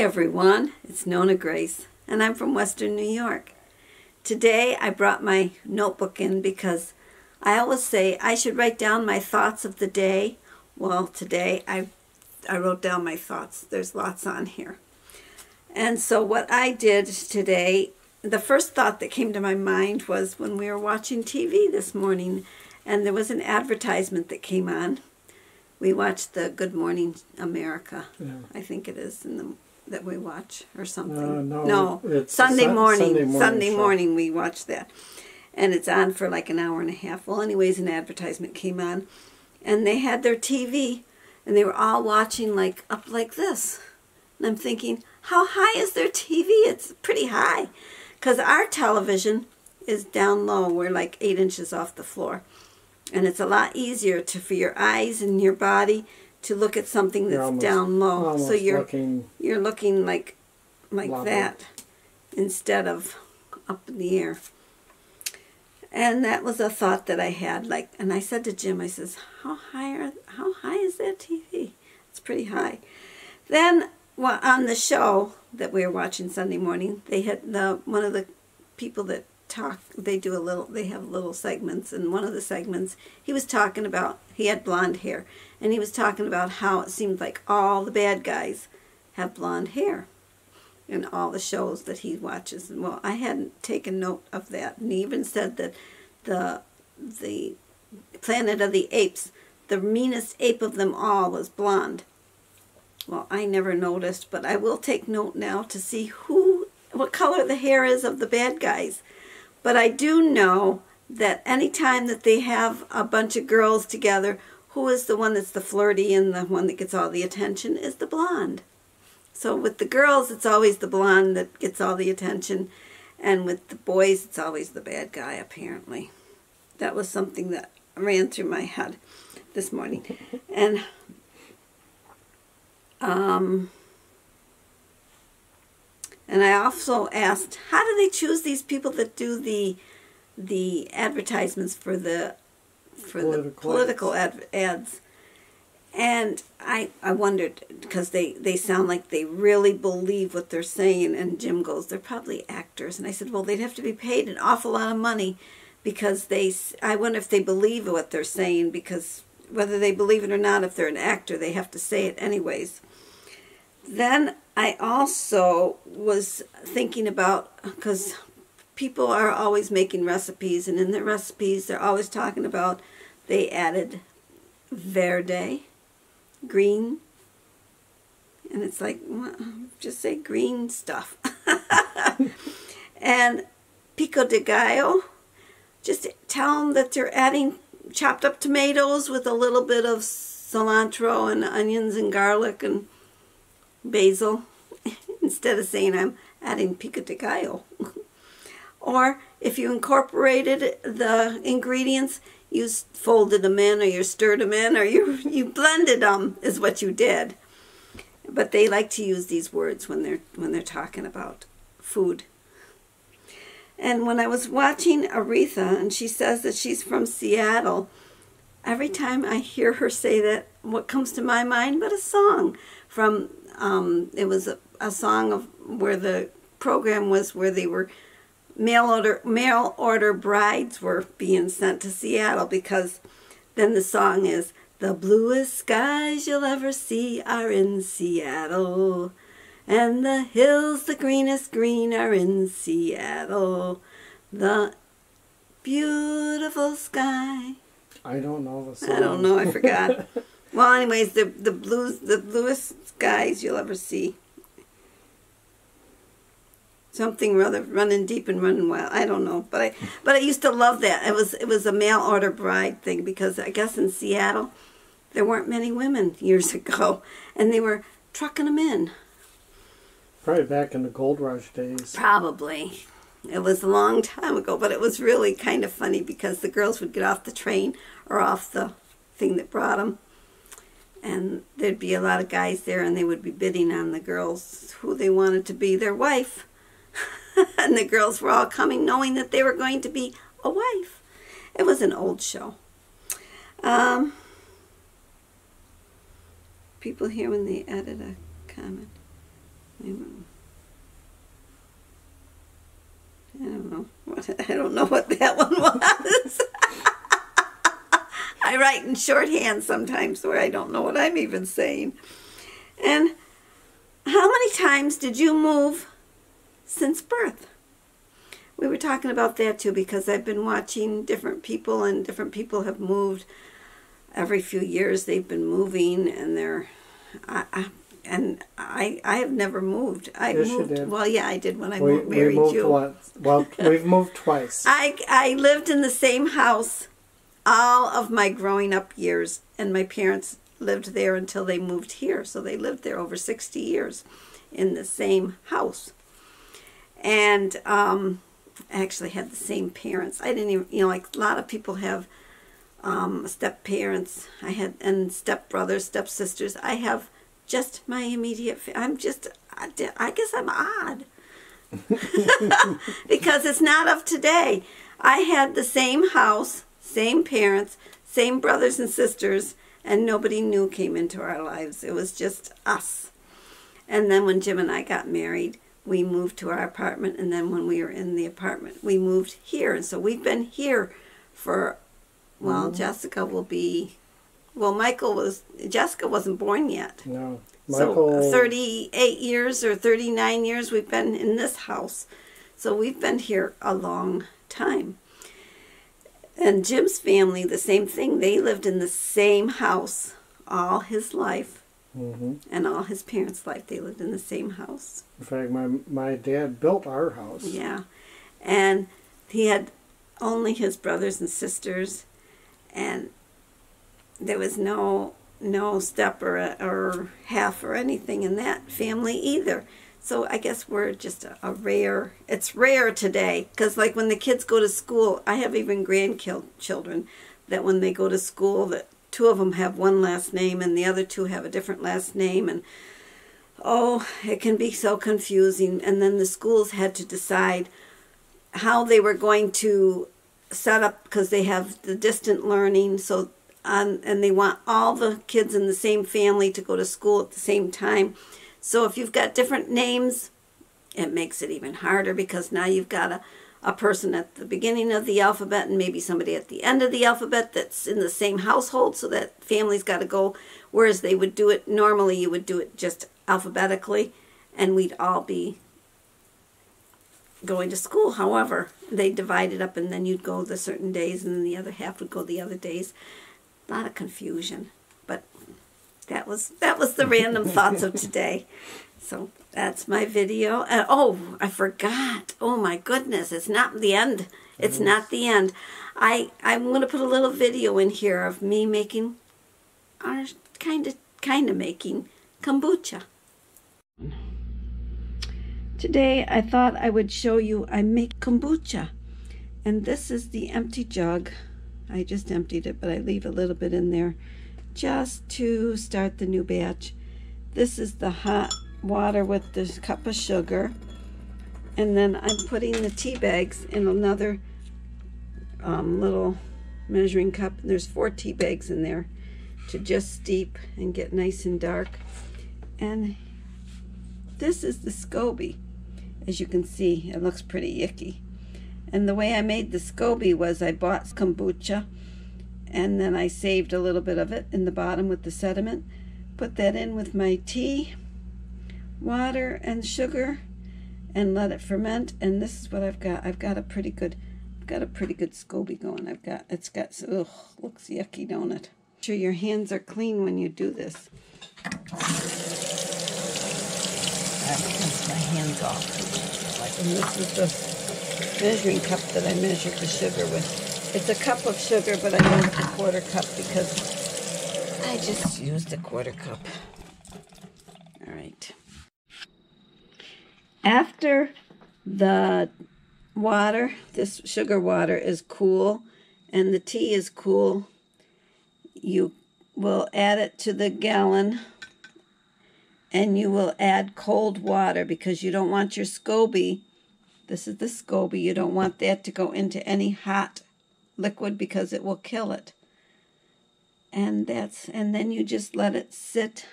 everyone, it's Nonna Grace, and I'm from Western New York. Today I brought my notebook in because I always say I should write down my thoughts of the day. Well, today I, I wrote down my thoughts. There's lots on here. And so what I did today, the first thought that came to my mind was when we were watching TV this morning and there was an advertisement that came on. We watched the Good Morning America, Yeah. I think it is, in the that we watch or something. No, no, it's Sunday Sun- morning. Sunday morning Sunday show. morning we watch that, and it's on for like an hour and a half. Well, anyways, an advertisement came on, and they had their TV, and they were all watching like up like this, and I'm thinking, how high is their TV? It's pretty high, because our television is down low. We're like eight inches off the floor, and it's a lot easier to for your eyes and your body to look at something that's almost- down low. so you're looking you're looking like like Level. that instead of up in the air. And that was a thought that I had. Like, and I said to Jim, I says, "How high are? How high is that TV? It's pretty high." Then, well, on the show that we were watching Sunday morning, they had the one of the people that talk. They do a little. They have little segments, and one of the segments he was talking about. He had blonde hair, and he was talking about how it seemed like all the bad guys have blonde hair in all the shows that he watches. And well, I hadn't taken note of that. And he even said that the the Planet of the Apes, the meanest ape of them all was blonde. Well, I never noticed, but I will take note now to see who what color the hair is of the bad guys. But I do know that anytime that they have a bunch of girls together, who is the one that's the flirty and the one that gets all the attention is the blonde. So with the girls, it's always the blonde that gets all the attention, and with the boys, it's always the bad guy, apparently. That was something that ran through my head this morning. And, um, and I also asked, how do they choose these people that do the the advertisements for the for the Political political ad, ads? And I, I wondered because they, they sound like they really believe what they're saying. And Jim goes, they're probably actors. And I said, well, they'd have to be paid an awful lot of money because they. I wonder if they believe what they're saying because whether they believe it or not, if they're an actor, they have to say it anyways. Then I also was thinking about because people are always making recipes, and in their recipes, they're always talking about they added verde, green, and it's like just say green stuff, and pico de gallo. Just tell them that they're adding chopped up tomatoes with a little bit of cilantro and onions and garlic and basil instead of saying I'm adding pico de gallo. or if you incorporated the ingredients, you folded them in or you stirred them in or you, you blended them is what you did. But they like to use these words when they're when they're talking about food. And when I was watching Aretha and she says that she's from Seattle, every time I hear her say that, what comes to my mind but a song from um, it was a, a song of where the program was where they were mail order mail order brides were being sent to Seattle because then the song is the bluest skies you'll ever see are in Seattle and the hills the greenest green are in Seattle the beautiful sky I don't know the song. I don't know. I forgot. well, anyways, the the blues, the bluest skies you'll ever see. Something rather running deep and running wild. I don't know, but I but I used to love that. It was it was a mail order bride thing because I guess in Seattle there weren't many women years ago, and they were trucking them in. Probably back in the gold rush days. Probably. It was a long time ago, but it was really kind of funny because the girls would get off the train or off the thing that brought them, and there'd be a lot of guys there, and they would be bidding on the girls who they wanted to be their wife. and the girls were all coming knowing that they were going to be a wife. It was an old show. Um, people here when they added a comment. I don't know. What, I don't know what that one was. I write in shorthand sometimes where I don't know what I'm even saying. And how many times did you move since birth? We were talking about that too because I've been watching different people and different people have moved every few years. They've been moving and they're, I, I, and I I have never moved. I Yes, you moved. did. Well, yeah, I did when I We, mo- we married moved you. once. Well, we've moved twice. I I lived in the same house all of my growing up years, and my parents lived there until they moved here. So they lived there over sixty years in the same house, and um, I actually had the same parents. I didn't even you know like a lot of people have um, step parents. I had and step brothers, step sisters. I have just my immediate. I'm just. I I guess I'm odd because it's not of today. I had the same house, same parents, same brothers and sisters, and nobody new came into our lives. It was just us. And then when Jim and I got married, we moved to our apartment, and then when we were in the apartment, we moved here. And so we've been here for, well, mm. Jessica will be, well, Michael was, Jessica wasn't born yet. No. Michael. So 38 years or 39 years we've been in this house. So we've been here a long time. And Jim's family, the same thing. They lived in the same house all his life hmm and all his parents' life. They lived in the same house. In fact, my my dad built our house. Yeah. And he had only his brothers and sisters and there was no no step or or half or anything in that family either. So I guess we're just a, a rare. It's rare today because like when the kids go to school, I have even grandchildren that when they go to school that two of them have one last name and the other two have a different last name and oh, it can be so confusing. And then the schools had to decide how they were going to set up because they have the distant learning. So, on, and they want all the kids in the same family to go to school at the same time. So, if you've got different names, it makes it even harder because now you've got a, a person at the beginning of the alphabet and maybe somebody at the end of the alphabet that's in the same household so that family's got to go whereas they would do it normally you would do it just alphabetically and we'd all be going to school. However they divide it up and then you'd go the certain days and then the other half would go the other days. A lot of confusion that was that was the random thoughts of today so that's my video. Uh, oh, I forgot. Oh my goodness, it's not the end. It's not the end. I I'm going to put a little video in here of me making, or kind of kind of making kombucha. Today I thought I would show you I make kombucha, and this is the empty jug. I just emptied it, but I leave a little bit in there just to start the new batch. This is the hot water with this cup of sugar. And then I'm putting the tea bags in another um, little measuring cup. And there's four tea bags in there to just steep and get nice and dark. And this is the SCOBY. As you can see, it looks pretty icky. And the way I made the SCOBY was I bought kombucha and then I saved a little bit of it in the bottom with the sediment. Put that in with my tea water and sugar and let it ferment. And this is what I've got. I've got a pretty good I've got a pretty good SCOBY going. I've got it's got ugh looks yucky don't it? Make sure your hands are clean when you do this. I rinse my hands off. And this is the measuring cup that I measured the sugar with it's a cup of sugar but I used a quarter cup because I just used a quarter cup. All right. After the water, this sugar water is cool and the tea is cool, you will add it to the gallon and you will add cold water because you don't want your SCOBY, this is the SCOBY, you don't want that to go into any hot liquid because it will kill it. And that's and then you just let it sit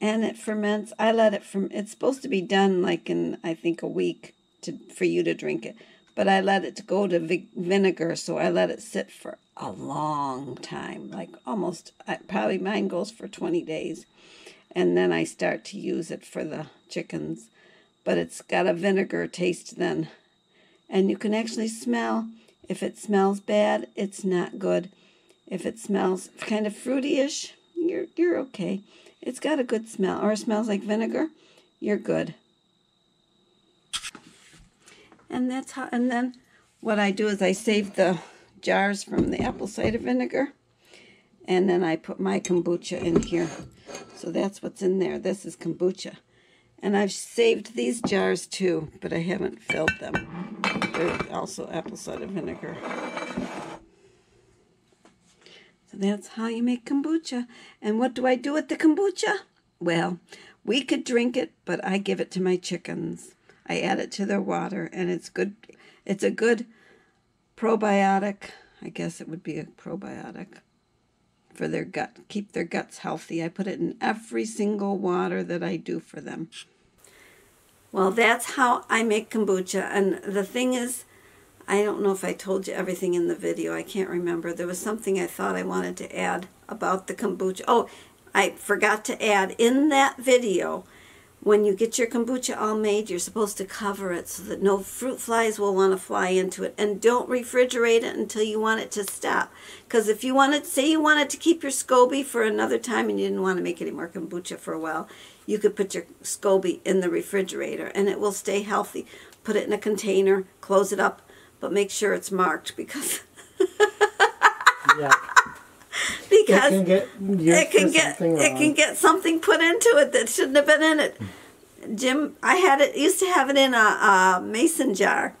and it ferments. I let it from. It's supposed to be done like in I think a week to for you to drink it, but I let it go to vi- vinegar, so I let it sit for a long time, like almost I, probably mine goes for twenty days, and then I start to use it for the chickens, but it's got a vinegar taste then, and you can actually smell. If it smells bad, it's not good. If it smells kind of fruity-ish, you're you're okay. It's got a good smell, or it smells like vinegar, you're good. And that's how. And then what I do is I save the jars from the apple cider vinegar, and then I put my kombucha in here. So that's what's in there. This is kombucha. And I've saved these jars too, but I haven't filled them. Also apple cider vinegar. So that's how you make kombucha. And what do I do with the kombucha? Well, we could drink it, but I give it to my chickens. I add it to their water, and it's good. It's a good probiotic. I guess it would be a probiotic for their gut, keep their guts healthy. I put it in every single water that I do for them. Well, that's how I make kombucha. And the thing is, I don't know if I told you everything in the video. I can't remember. There was something I thought I wanted to add about the kombucha. Oh, I forgot to add in that video. When you get your kombucha all made, you're supposed to cover it so that no fruit flies will want to fly into it. And don't refrigerate it until you want it to stop. Because if you wanted, say you wanted to keep your SCOBY for another time and you didn't want to make any more kombucha for a while, you could put your SCOBY in the refrigerator and it will stay healthy. Put it in a container, close it up, but make sure it's marked because Yeah. because It can get it can get something it can get something put into it that shouldn't have been in it. Jim, I had it used to have it in a, a mason jar.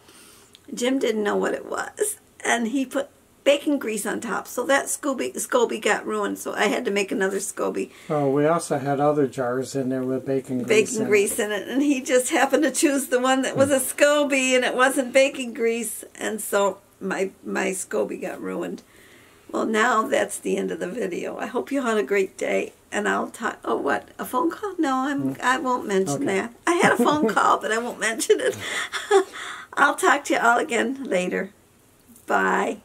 Jim didn't know what it was, and he put bacon grease on top, so that Scooby Scoby got ruined. So I had to make another Scoby Oh, we also had other jars in there with bacon grease. bacon in grease in it, and he just happened to choose the one that was a hmm. Scoby, and it wasn't bacon grease, and so my my Scoby got ruined. Well, now that's the end of the video. I hope you had a great day, and I'll talk. Oh, what a phone call? No, I'm. Hmm. I won't mention Okay. that. I had a phone call, but I won't mention it. I'll talk to you all again later. Bye.